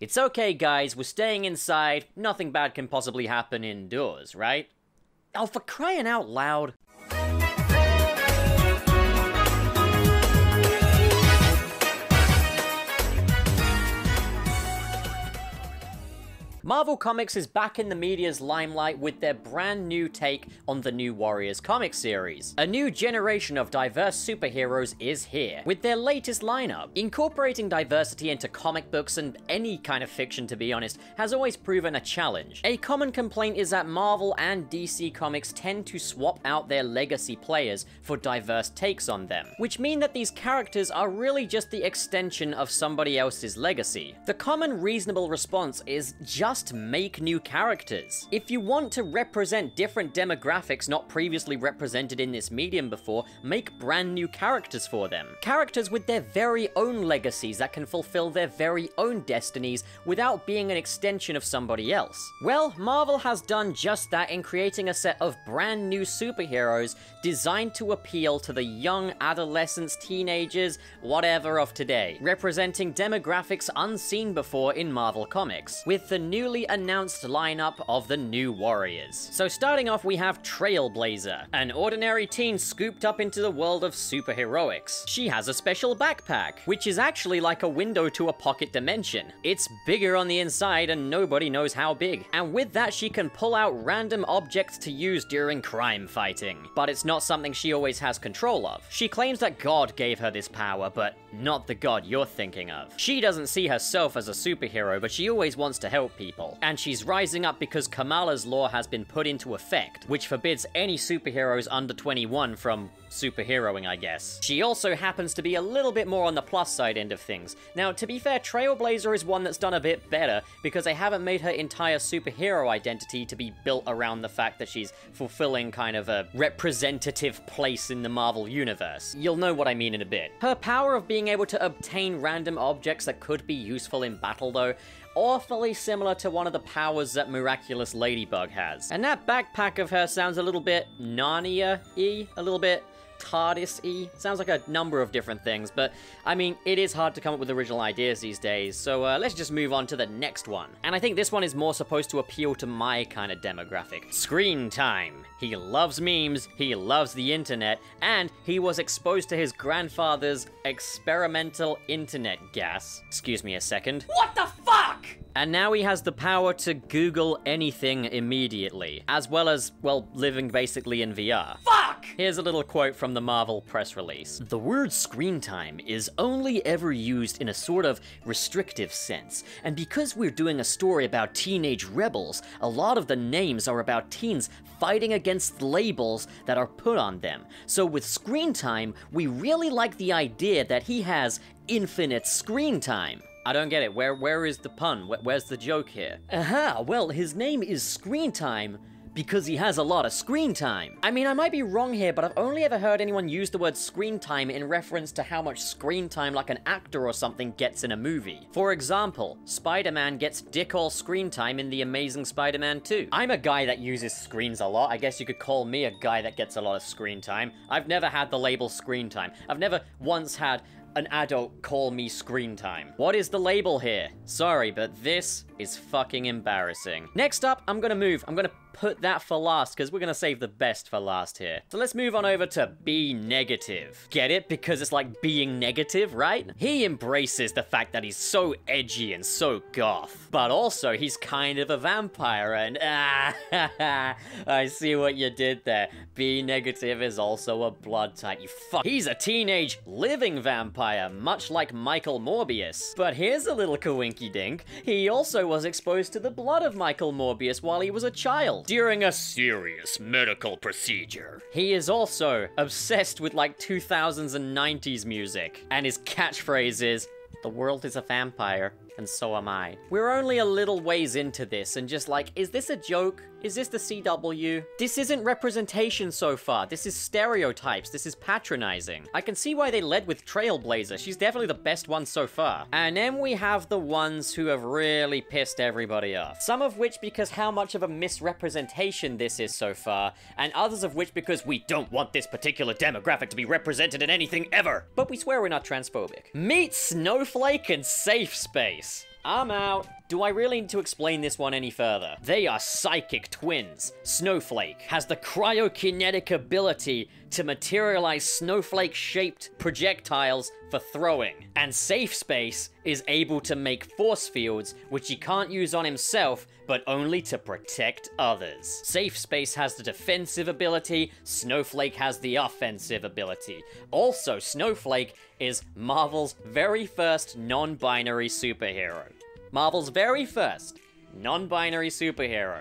It's okay, guys, we're staying inside. Nothing bad can possibly happen indoors, right? Oh, for crying out loud. Marvel Comics is back in the media's limelight with their brand new take on the New Warriors comic series. A new generation of diverse superheroes is here, with their latest lineup. Incorporating diversity into comic books and any kind of fiction, to be honest, has always proven a challenge. A common complaint is that Marvel and DC Comics tend to swap out their legacy players for diverse takes on them, which mean that these characters are really just the extension of somebody else's legacy. The common reasonable response is just just make new characters. If you want to represent different demographics not previously represented in this medium before, make brand new characters for them. Characters with their very own legacies that can fulfill their very own destinies without being an extension of somebody else. Well, Marvel has done just that in creating a set of brand new superheroes designed to appeal to the young adolescents, teenagers, whatever of today, representing demographics unseen before in Marvel Comics. With the new newly announced lineup of the New Warriors. So starting off we have Trailblazer, an ordinary teen scooped up into the world of superheroics. She has a special backpack, which is actually like a window to a pocket dimension. It's bigger on the inside and nobody knows how big. And with that she can pull out random objects to use during crime fighting. But it's not something she always has control of. She claims that God gave her this power, but not the God you're thinking of. She doesn't see herself as a superhero, but she always wants to help people people. And she's rising up because Kamala's law has been put into effect, which forbids any superheroes under 21 from superheroing, I guess. She also happens to be a little bit more on the plus side end of things. Now, to be fair, Trailblazer is one that's done a bit better because they haven't made her entire superhero identity to be built around the fact that she's fulfilling kind of a representative place in the Marvel universe. You'll know what I mean in a bit. Her power of being able to obtain random objects that could be useful in battle, though, awfully similar to one of the powers that Miraculous Ladybug has. And that backpack of her sounds a little bit Narnia-y, a little bit TARDIS-y. Sounds like a number of different things, but I mean, it is hard to come up with original ideas these days, so uh, let's just move on to the next one. And I think this one is more supposed to appeal to my kind of demographic. Screen time. He loves memes, he loves the internet, and he was exposed to his grandfather's experimental internet gas. Excuse me a second. What the? And now he has the power to Google anything immediately, as well as, well, living basically in VR. Fuck! Here's a little quote from the Marvel press release. The word screen time is only ever used in a sort of restrictive sense, and because we're doing a story about teenage rebels, a lot of the names are about teens fighting against labels that are put on them. So with screen time, we really like the idea that he has infinite screen time. I don't get it. Where where is the pun? Where, where's the joke here? Aha, well, his name is Screen Time because he has a lot of screen time. I mean, I might be wrong here, but I've only ever heard anyone use the word screen time in reference to how much screen time like an actor or something gets in a movie. For example, Spider-Man gets dick all screen time in The Amazing Spider-Man 2. I'm a guy that uses screens a lot. I guess you could call me a guy that gets a lot of screen time. I've never had the label screen time. I've never once had an adult call me screen time. What is the label here? Sorry, but this is fucking embarrassing. Next up, I'm gonna move. I'm gonna put that for last because we're gonna save the best for last here. So let's move on over to B negative. Get it? Because it's like being negative, right? He embraces the fact that he's so edgy and so goth, but also he's kind of a vampire and ah, I see what you did there. B negative is also a blood type. You fuck. He's a teenage living vampire, much like Michael Morbius. But here's a little coinky dink. He also was exposed to the blood of Michael Morbius while he was a child during a serious medical procedure. He is also obsessed with like 2000s and 90s music, and his catchphrase is, the world is a vampire, and so am I. We're only a little ways into this, and just like, is this a joke? Is this the CW? This isn't representation so far. This is stereotypes. This is patronizing. I can see why they led with Trailblazer. She's definitely the best one so far. And then we have the ones who have really pissed everybody off. Some of which because how much of a misrepresentation this is so far, and others of which because we don't want this particular demographic to be represented in anything ever. But we swear we're not transphobic. Meet Snowflake and Safe Space. I'm out. Do I really need to explain this one any further? They are psychic twins. Snowflake has the cryokinetic ability to materialize snowflake-shaped projectiles for throwing. And Safe Space is able to make force fields, which he can't use on himself, but only to protect others. Safe Space has the defensive ability, Snowflake has the offensive ability. Also, Snowflake is Marvel's very first non-binary superhero. Marvel's very first non-binary superhero.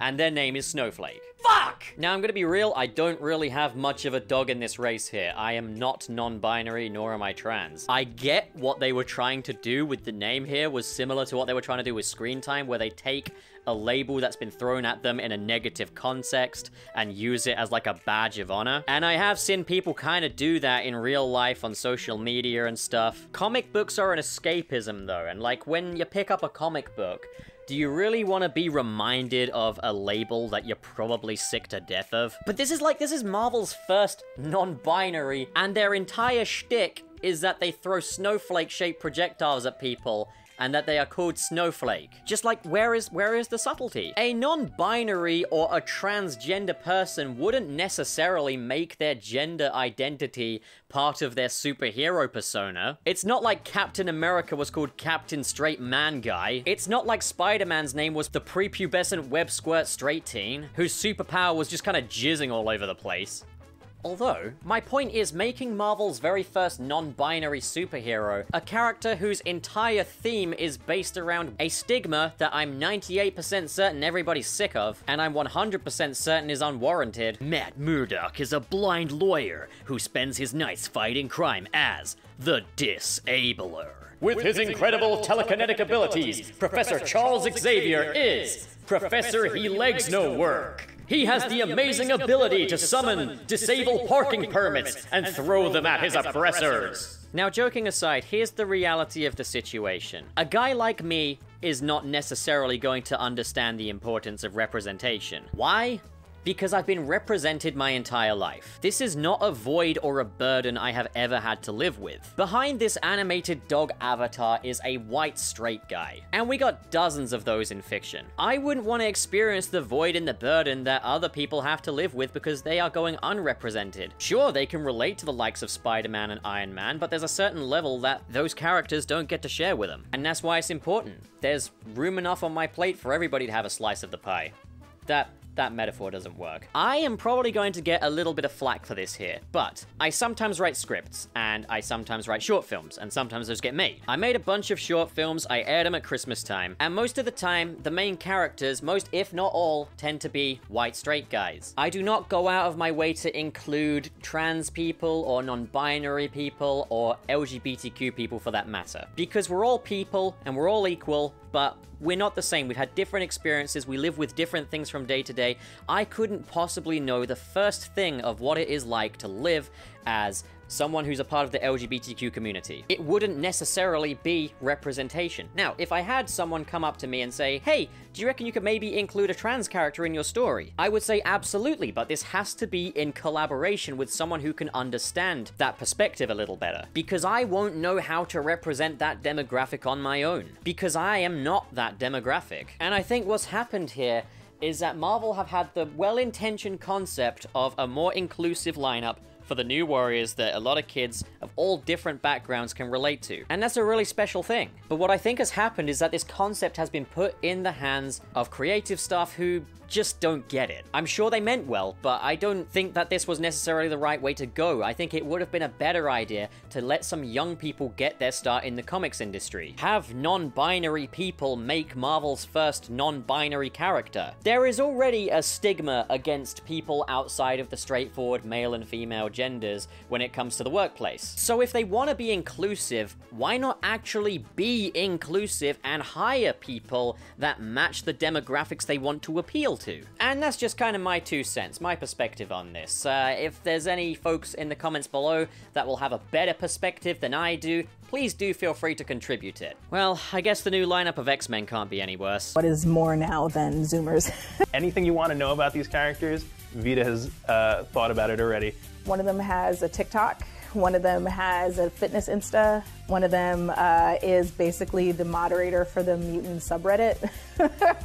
And their name is Snowflake. Fuck! Now, I'm gonna be real, I don't really have much of a dog in this race here. I am not non-binary, nor am I trans. I get what they were trying to do with the name here was similar to what they were trying to do with screen time, where they take a label that's been thrown at them in a negative context and use it as like a badge of honor. And I have seen people kind of do that in real life on social media and stuff. Comic books are an escapism though, and like when you pick up a comic book, do you really want to be reminded of a label that you're probably sick to death of? But this is like, this is Marvel's first non-binary, and their entire shtick is that they throw snowflake-shaped projectiles at people and that they are called snowflake. Just like, where is where is the subtlety? A non-binary or a transgender person wouldn't necessarily make their gender identity part of their superhero persona. It's not like Captain America was called Captain Straight Man Guy. It's not like Spider-Man's name was the prepubescent web squirt straight teen, whose superpower was just kind of jizzing all over the place. Although, my point is making Marvel's very first non-binary superhero a character whose entire theme is based around a stigma that I'm 98% certain everybody's sick of, and I'm 100% certain is unwarranted. Matt Murdock is a blind lawyer who spends his nights fighting crime as the Disabler. With his incredible telekinetic abilities, Professor Charles Xavier is Professor He Legs No Work. He has the amazing ability to summon, disable parking permits, and throw them at his oppressors. Now, joking aside, here's the reality of the situation. A guy like me is not necessarily going to understand the importance of representation. Why? Because I've been represented my entire life. This is not a void or a burden I have ever had to live with. Behind this animated dog avatar is a white straight guy, and we got dozens of those in fiction. I wouldn't want to experience the void and the burden that other people have to live with because they are going unrepresented. Sure, they can relate to the likes of Spider-Man and Iron Man, but there's a certain level that those characters don't get to share with them. And that's why it's important. There's room enough on my plate for everybody to have a slice of the pie. That that metaphor doesn't work. I am probably going to get a little bit of flack for this here, but I sometimes write scripts, and I sometimes write short films, and sometimes those get made. I made a bunch of short films, I aired them at Christmas time, and most of the time, the main characters, most if not all, tend to be white straight guys. I do not go out of my way to include trans people, or non-binary people, or LGBTQ people for that matter. Because we're all people, and we're all equal, but we're not the same. We've had different experiences. We live with different things from day to day. I couldn't possibly know the first thing of what it is like to live as someone who's a part of the LGBTQ community. It wouldn't necessarily be representation. Now, if I had someone come up to me and say, hey, do you reckon you could maybe include a trans character in your story? I would say absolutely, but this has to be in collaboration with someone who can understand that perspective a little better. Because I won't know how to represent that demographic on my own. Because I am not that demographic. And I think what's happened here is that Marvel have had the well-intentioned concept of a more inclusive lineup for the new Warriors that a lot of kids of all different backgrounds can relate to. And that's a really special thing. But what I think has happened is that this concept has been put in the hands of creative staff who just don't get it. I'm sure they meant well, but I don't think that this was necessarily the right way to go. I think it would have been a better idea to let some young people get their start in the comics industry. Have non-binary people make Marvel's first non-binary character. There is already a stigma against people outside of the straightforward male and female genders when it comes to the workplace. So if they want to be inclusive, why not actually be inclusive and hire people that match the demographics they want to appeal to? And that's just kind of my two cents, my perspective on this. Uh, if there's any folks in the comments below that will have a better perspective than I do, please do feel free to contribute it. Well, I guess the new lineup of X-Men can't be any worse. What is more now than Zoomers? Anything you want to know about these characters, Vita has uh, thought about it already. One of them has a TikTok One of them has a fitness Insta. One of them uh, is basically the moderator for the mutant subreddit.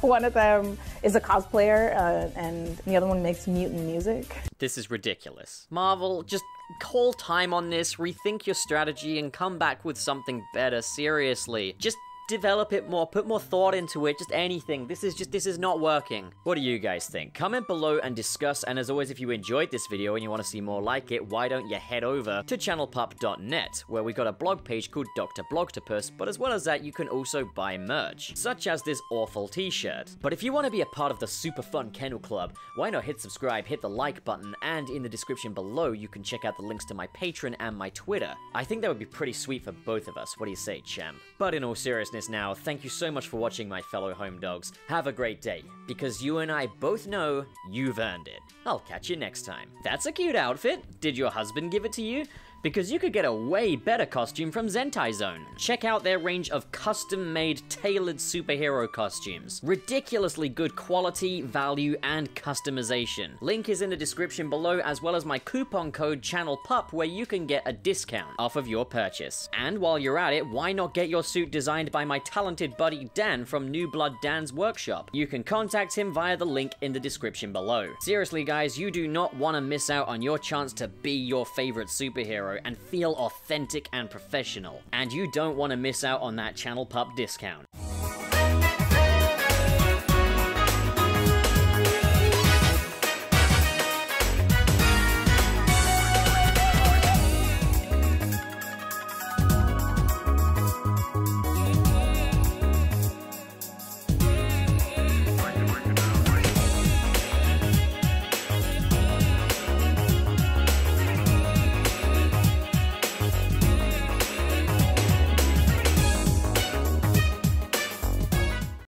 one of them is a cosplayer, uh, and the other one makes mutant music. This is ridiculous. Marvel, just call time on this, rethink your strategy, and come back with something better, seriously. Just develop it more, put more thought into it, just anything. This is just, this is not working. What do you guys think? Comment below and discuss, and as always, if you enjoyed this video and you want to see more like it, why don't you head over to channelpup.net, where we've got a blog page called Dr. Blogtopus, but as well as that, you can also buy merch, such as this awful t-shirt. But if you want to be a part of the super fun Kennel Club, why not hit subscribe, hit the like button, and in the description below, you can check out the links to my Patreon and my Twitter. I think that would be pretty sweet for both of us. What do you say, champ? But in all seriousness now, thank you so much for watching, my fellow home dogs. Have a great day, because you and I both know you've earned it. I'll catch you next time. That's a cute outfit. Did your husband give it to you? Because you could get a way better costume from Zentai Zone. Check out their range of custom-made, tailored superhero costumes. Ridiculously good quality, value, and customization. Link is in the description below, as well as my coupon code CHANNELPUP, where you can get a discount off of your purchase. And while you're at it, why not get your suit designed by my talented buddy Dan from New Blood Dan's workshop? You can contact him via the link in the description below. Seriously guys, you do not want to miss out on your chance to be your favorite superhero and feel authentic and professional. And you don't want to miss out on that Channel Pup discount.